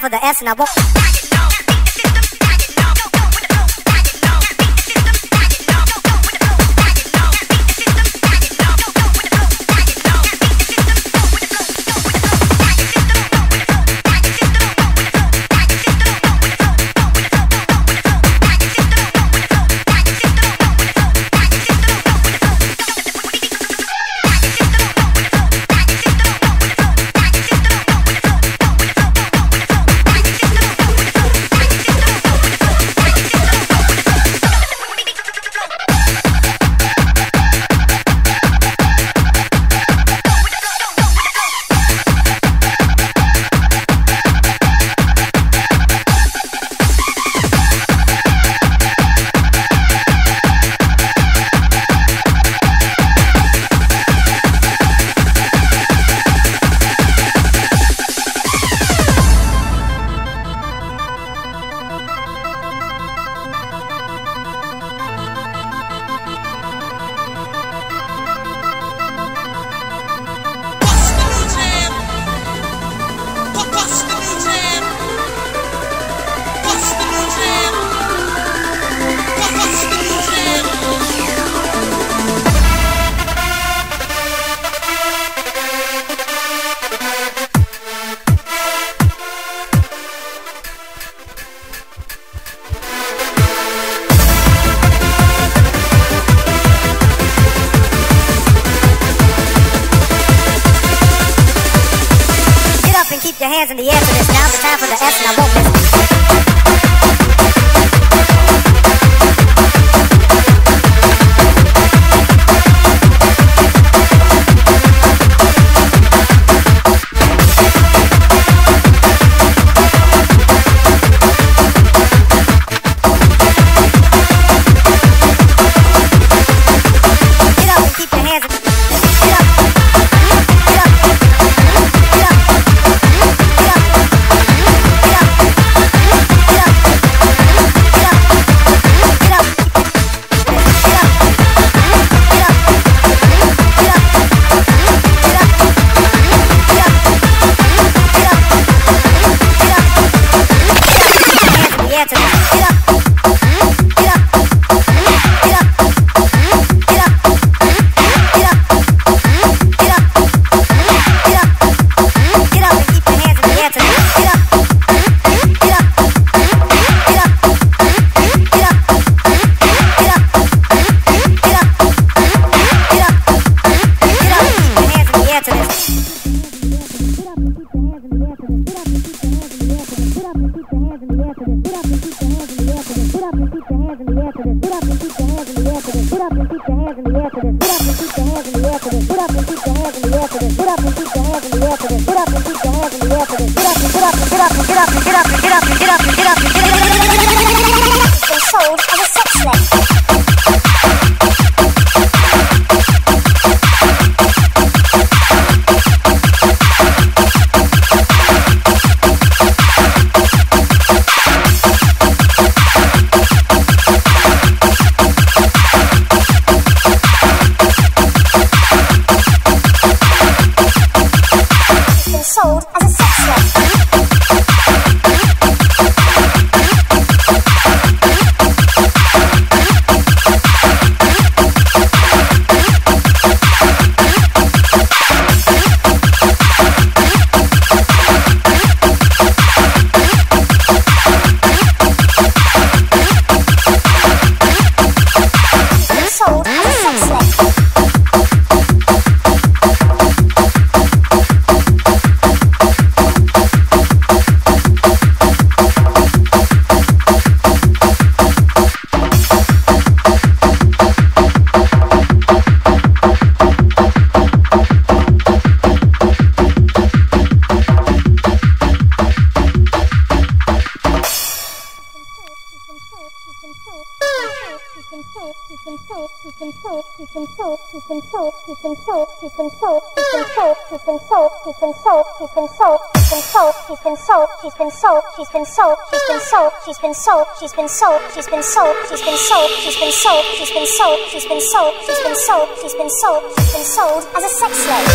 for the S and I won't. hands in the air for this. Get up and keep your hands in the air for this. Get up and get up and get up and get up and get up and get up. Sold as a sex slave.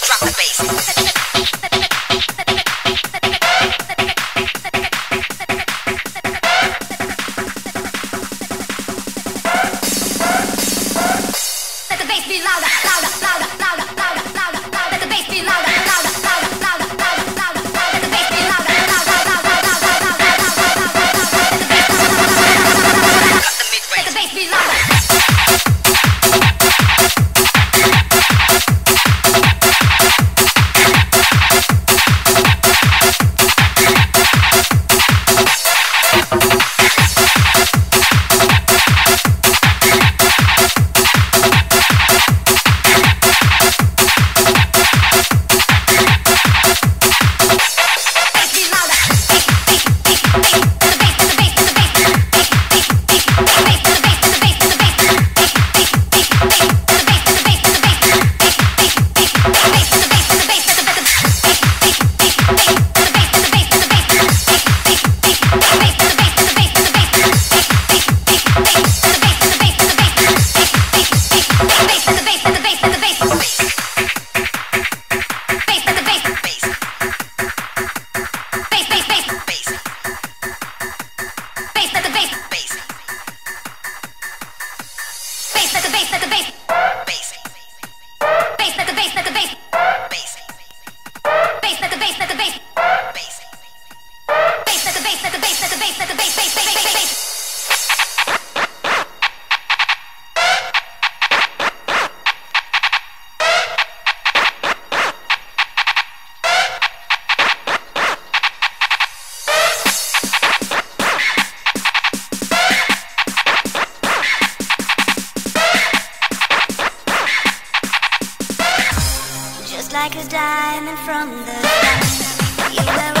drop the bass. like a diamond from the sun,